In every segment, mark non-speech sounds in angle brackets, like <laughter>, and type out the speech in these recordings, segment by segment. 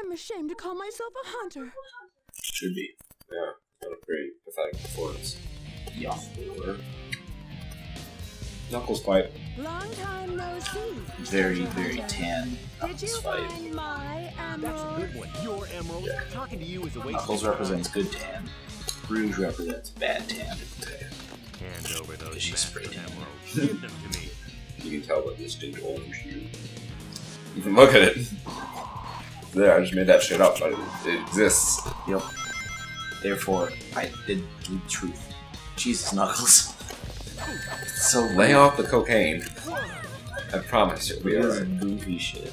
I'm ashamed to call myself a hunter. Should be. Yeah, kind of pretty pathetic performance. Yeah. Knuckles fight. Long time no see. Very, very tan. Did you Knuckles fight. find my That's a good one. Your emerald. Yeah. Talking to you is a waste Knuckles represents good tan. Rouge represents bad tan. Hand over those She's master pretty. emeralds. Give them to me. <laughs> You can tell by this distinct orange hue. You can look at it. There, I just made that shit up, but it, it exists. Yep. Therefore, I did the truth. Jesus, Knuckles. It's so Lay off the cocaine. I promise you'll be This is goofy shit.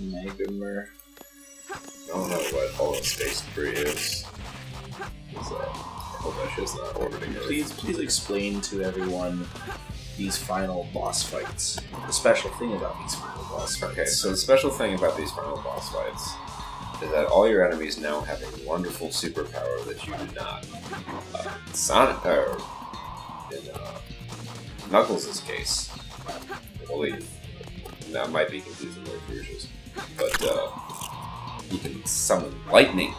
Megamer. I don't know what all of space debris is. It's, uh, Orbiting. Please, please explain to everyone these final boss fights. The special thing about these final boss fights. Okay, so the special thing about these final boss fights is that all your enemies now have a wonderful superpower that you do not. Uh, Sonic, or in uh, Knuckles' case, I believe. That might be confusing with Rouge's. But uh, you can summon lightning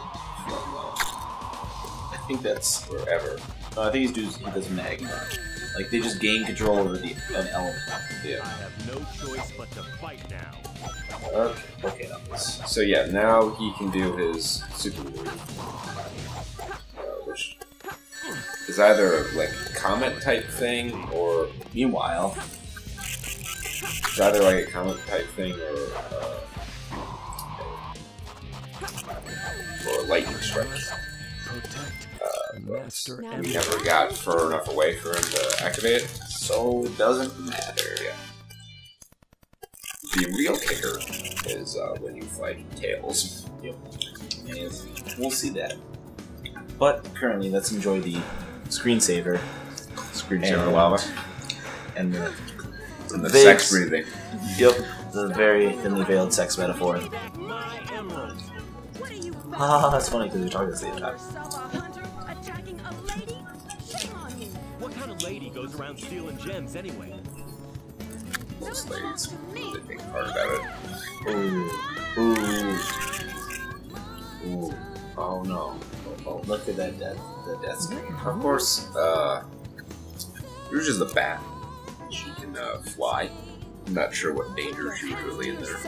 think that's. forever. No, I think he's does he does magma. Like they just gain control over the an element. I Yeah. have no choice but to fight now. Okay, okay. So yeah, now he can do his super move, uh, which is either like comet type thing or Meanwhile, it's either like a comet type thing or uh, or lightning strike. Protect Master Now we never got far enough away for him to activate it. so it doesn't matter. Yeah. The real kicker is uh, when you fight Tails. And we'll see that. But currently, let's enjoy the screensaver Screensaver And- lava and the and the They- sex breathing. yep, the very thinly veiled sex metaphor. My emerald. What are <laughs> that's funny because we're talking at the same time. Lady goes around stealing gems anyway? Most Don't ladies talk to me. they think hard about it. Ooh, ooh, ooh. Oh no! Oh, look at that death, the death screen. Of course, uh, Rouge is a bat. She can uh, fly. I'm not sure what danger she's really in there.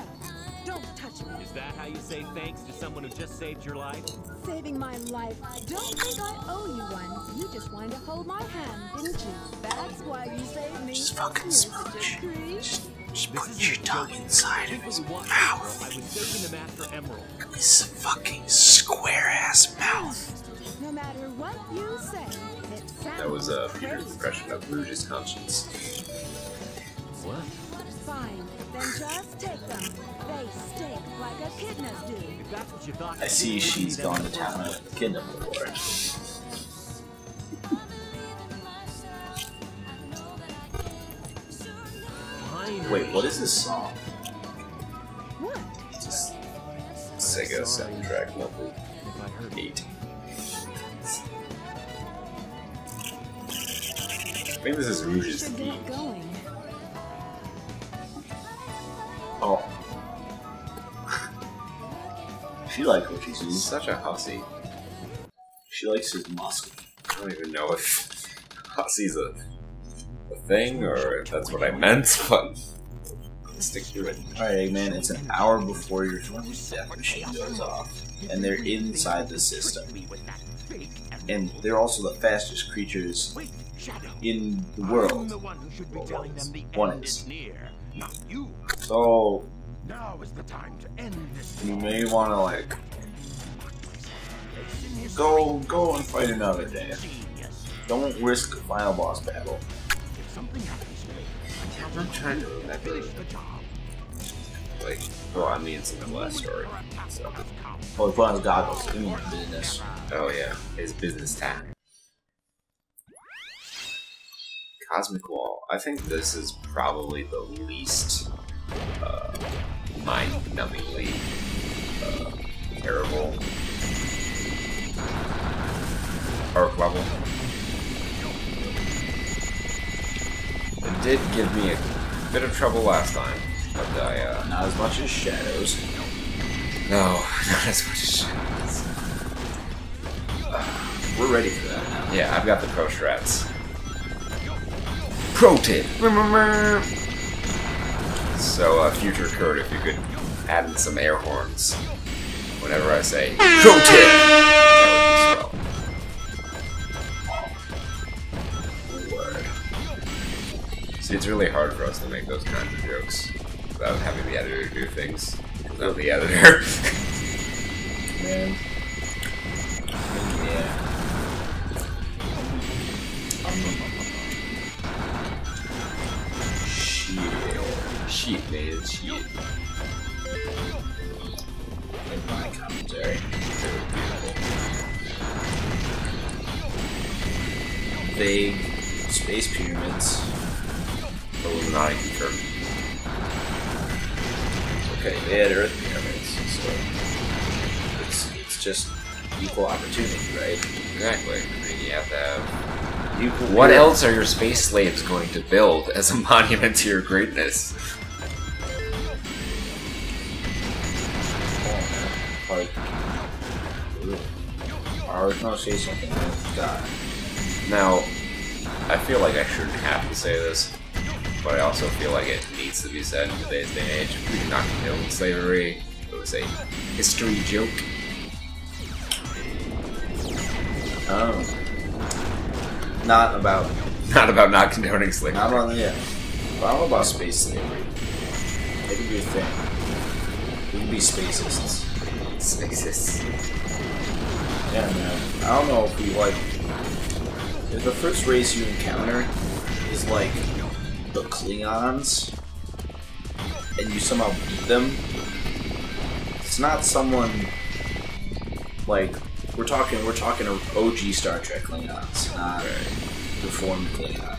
Don't touch me. Is that how you say thanks to someone who just saved your life? Saving my life. Don't think I owe you one. You just wanted to hold my hand, didn't you? That's why you saved me. Just fucking You're such a smooch. Just, just This put your tongue inside of his mouth. girl. I was saving the Master Emerald. His fucking square ass mouth. No matter what you say, it sounds That was uh, Peter's impression of Rouge's conscience. What? Fine, then just take them. They stink like do. If that's what you thought. I see she's gone to town on a kingdom before. Wait, what is this song? What? Just Sega soundtrack number If I eight. I think this is Rouge's theme. She likes what she He's sees. such a hussy. She likes his muscle. I don't even know if <laughs> hussy's a, a thing or if that's what I meant, <laughs> but stick to it. Alright, Eggman, it's an hour before your death machine goes off. And they're inside the system. And they're also the fastest creatures in the world. one who should be Well, one is- them the one is. is. Not you. So, Now is the time to end this. you may want to, like, go go and fight another day. Don't risk a final boss battle. If something happens to me, I'm trying to remember, finish the job. like, well, I mean, it's in the last story. So. Oh, he put on his goggles. Business. Oh yeah, his business time. Cosmic Wall. I think this is probably the least uh, mind-numbingly uh, terrible arc level. It did give me a bit of trouble last time, but I, uh, Not as much as Shadows. no, <laughs> not as much as shadows. We're ready for that now. Yeah, I've got the pro strats. Pro tip! So, uh, future Kurt, if you could add in some air horns whenever I say pro tip! That would be swell. Word. See, it's really hard for us to make those kinds of jokes without having the editor do things. Without the editor. <laughs> Man. Shit, man, shit. In my commentary. Vague space pyramids. Illuminati confirmed. Okay, they had Earth pyramids, so it's it's just equal opportunity, right? Exactly. I mean, you have to have Equal What else are your space slaves going to build as a <laughs> monument to your greatness? Like, I was gonna say something. God. Now, I feel like I shouldn't have to say this, but I also feel like it needs to be said in today's day and age. We did not condone slavery. It was a history joke. Um, not about Not about not condoning slavery. not about yeah. But don't about space slavery. It could be a thing. We could be spacists. Spacists. Yeah, man. I don't know if you like. If the first race you encounter is like the Klingons, and you somehow beat them, it's not someone like we're talking. We're talking OG Star Trek Klingons, not reformed Klingon,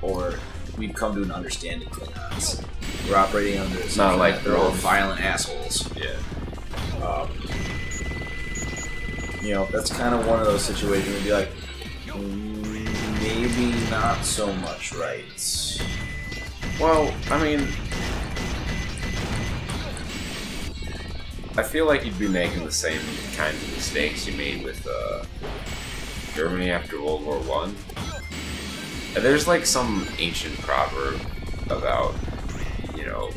or we've come to an understanding Klingons. We're operating under the assumption like they're all violent assholes. Yeah. Um, you know, that's kind of one of those situations where you'd be like, "Mm, maybe not so much right. Well, I mean, I feel like you'd be making the same kind of mistakes you made with uh, Germany after World War One. There's like some ancient proverb about, you know,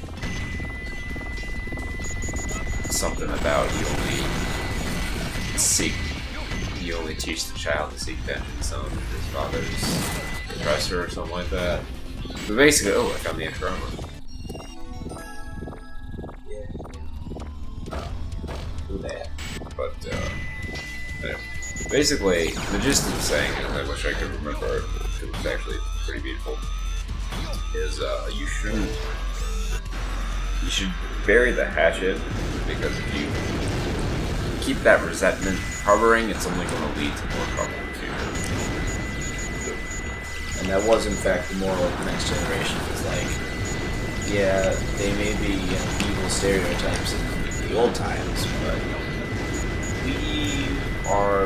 something about you only seek, you only teach the child to seek vengeance on his father's oppressor or something like that. But basically, oh, I found the extra armor. Who that? But, uh, basically, the gist of the saying is, I wish I could remember it, because it's actually pretty beautiful, is, uh, you shouldn't, you should bury the hatchet, because if you keep that resentment harboring, it's only going to lead to more trouble in the future. And that was, in fact, the moral of the next generation. It's like, yeah, they may be you know, evil stereotypes in the old times, but we are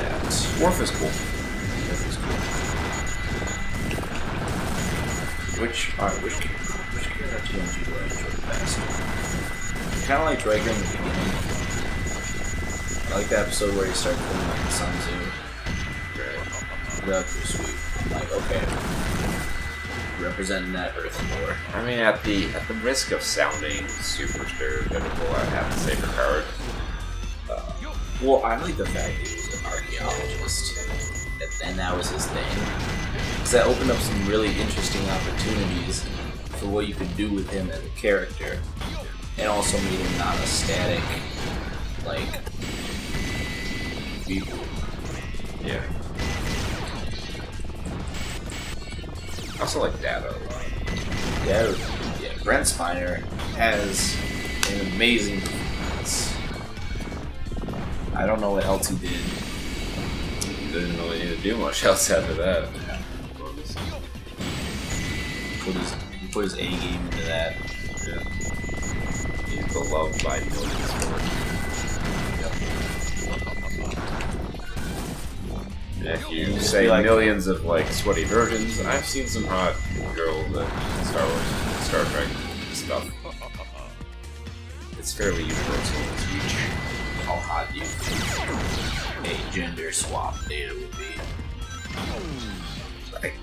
that. Worf is cool. That is cool. Which, alright, which, which character do you enjoy the best? Kind of like Dragon in the beginning. I like the episode where he started pulling like Sun Tzu. That was sweet. Like, okay. Representing that Earth lore. I mean, at the at the risk of sounding super stereotypical, I have to say Picard. Uh, well, I like the fact that he was an archaeologist, and, and that was his thing. Because that opened up some really interesting opportunities for what you could do with him as a character, and also made him not a static, like, people. Yeah. I also like Data a lot. Yeah, yeah. Brent Spiner has an amazing performance. I don't know what else he did. Didn't really need to do much <laughs> else after that. Put his he put his A game into that. Yeah. He's beloved by millions for it. If you say like- millions of like sweaty virgins, and I've seen some hot girls in Star Wars, Star Trek stuff. Uh-uh. It's fairly universal. It's huge. How hot you a gender swap data would be? Like,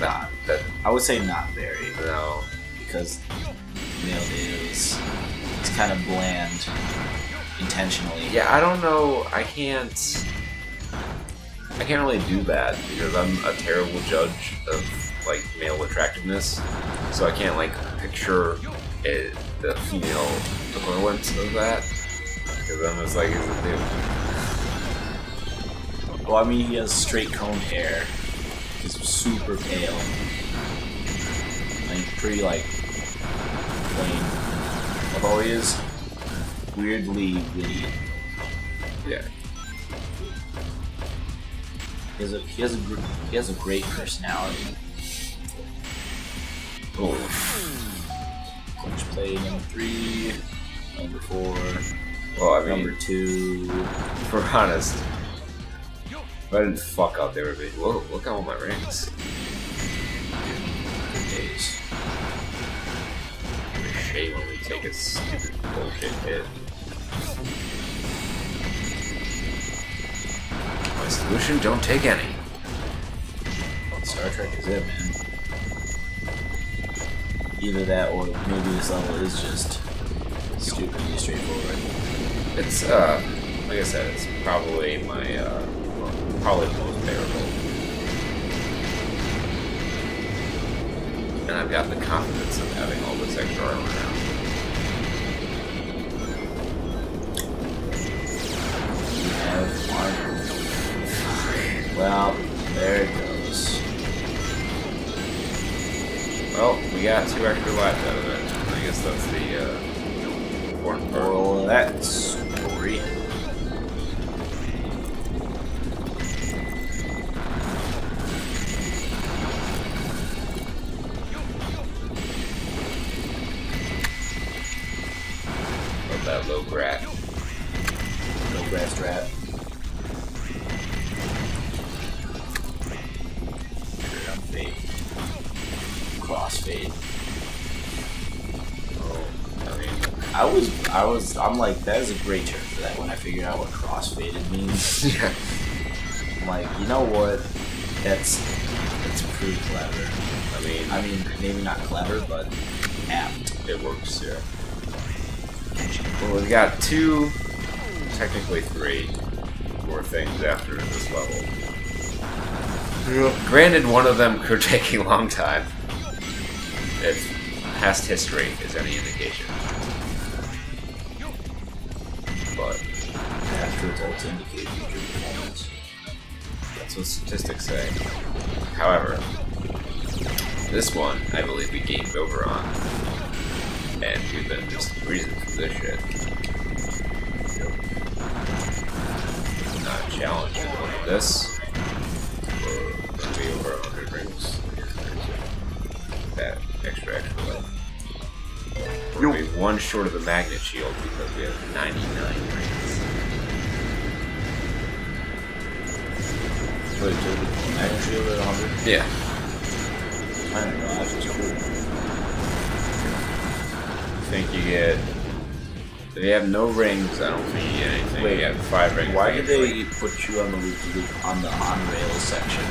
nah, that I would say not very, no. because male data is it's kind of bland intentionally. Yeah, I don't know. I can't. I can't really do that because I'm a terrible judge of like male attractiveness. So I can't like picture it, the female equivalent of that. Because I'm just like, is it dude? Well, I mean, he has straight cone hair. He's super pale. Like pretty like plain. Although he is weirdly witty. Yeah. He has a he has a gr- he has a great personality. Oh, Clutch play number three, number four, well, I mean, number two. if we're honest, if I didn't fuck up, they would be. Whoa, look at all my rings. Good days. It's shame when we take a stupid bullshit hit. Solution: don't take any. Star Trek is it, man. Either that, or maybe this level is just stupidly straightforward. It's uh, like I said, it's probably my uh, well, probably the most bearable. And I've got the confidence of having all this extra armor now. Well, there it goes. Well, we got two extra lives out of it. I guess that's the uh, important part. Moral of Crossfade. Oh, I mean, I was, I was, I'm like, that is a great term for that when I figured out what crossfaded means. <laughs> yeah. I'm like, you know what? That's, that's pretty clever. I mean, I mean, maybe not clever, but apt. it works. Yeah. Well, we've got two, technically three, more things after this level. Granted, one of them could take a long time. If past history is any indication. But After results indicate future performance. that's what statistics say. However, this one, I believe we gained over on. And we've been just reason for this shit. Not challenging this. One short of the magnet shield because we have 99 rings. Wait, so the magnet shield at 100? Yeah. I don't know, that's just cool. I think you get. They have no rings. I don't think you get anything. Wait, you have five rings. Why did they put you on the loop-loop on the on rails section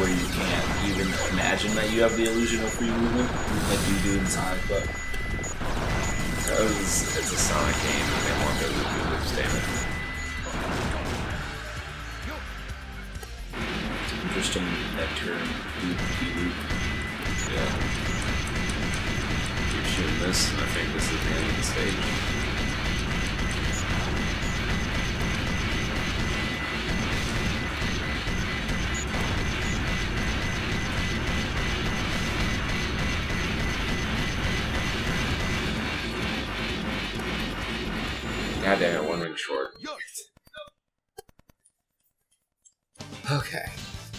where you can't even imagine that you have the illusion of free movement like you do in Sonic? But Because it's a Sonic game and they want their loop loop standard. it's interesting loop loop. Yeah. Keep shooting this, and I think this is the end of the stage.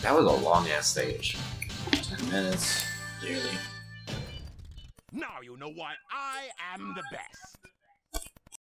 That was a long ass stage. Ten minutes, nearly. Now you know why I am the best.